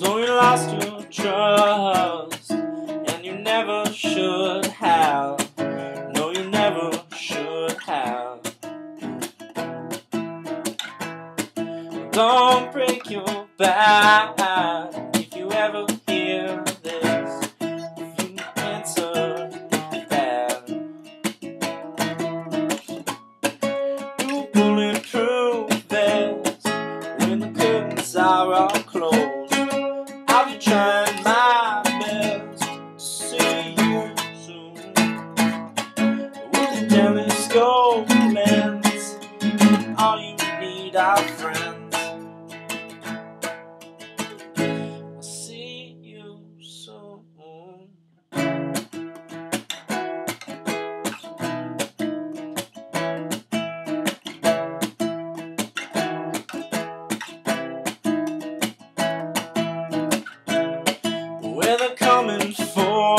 So you lost your trust, and you never should have. No, you never should have. Don't break your back if you ever hear this. If you answer that, you bulletproof vest when the curtains are be trying my best to see you soon. With a telescope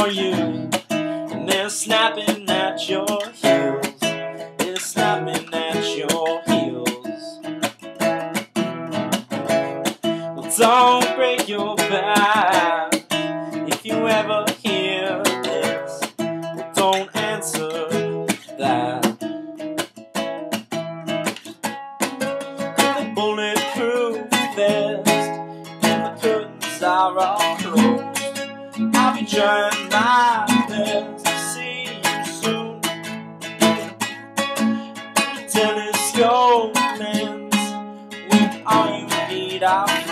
for you, and they're snapping at your heels. They're snapping at your heels. Well, don't break your back if you ever hear this. Don't answer that. Bulletproof vest and the curtains are all trying my best to see you soon. Telescope lens, with all you need are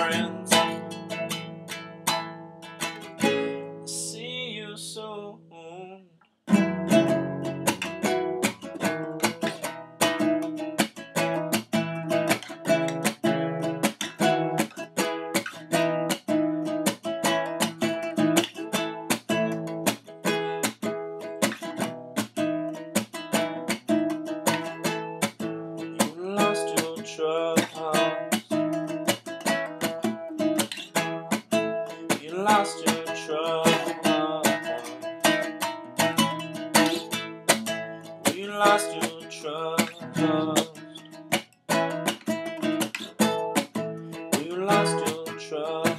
trust. You lost your trust. You lost your trust. You lost your trust.